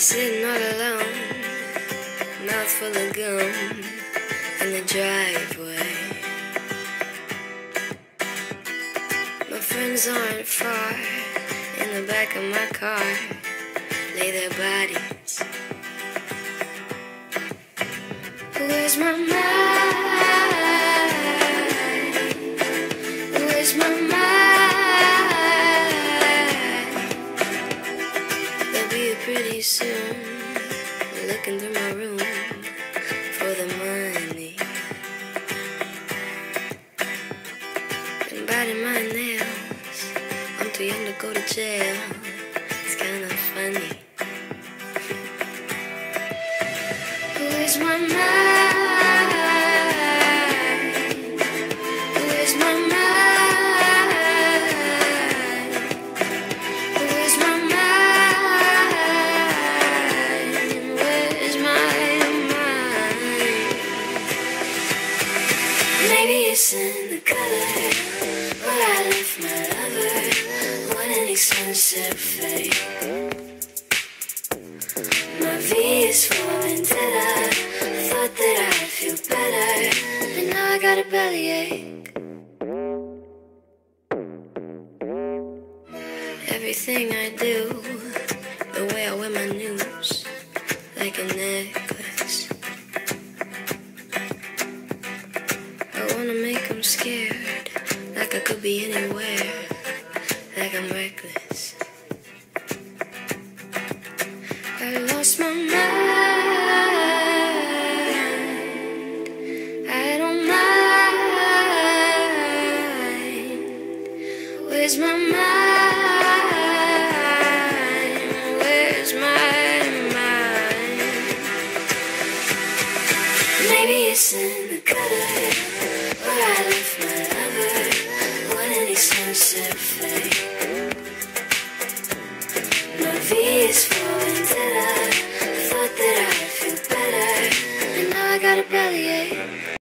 Sitting all alone, mouth full of gum in the driveway. My friends aren't far in the back of my car, lay their bodies. Where's my mind? Biting my nails. I'm too young to go to jail. It's kind of funny. Where's my mind? Maybe it's in the color where I left my lover. What an expensive fate. My V is for vendetta. Thought that I'd feel better, but now I got a bellyache. Everything I do, the way I wear my news, like a necklace. 'Em scared, like I could be anywhere, like I'm reckless. I lost my mind. I don't mind. Where's my mind? Where's my mind? Maybe it's in the gutter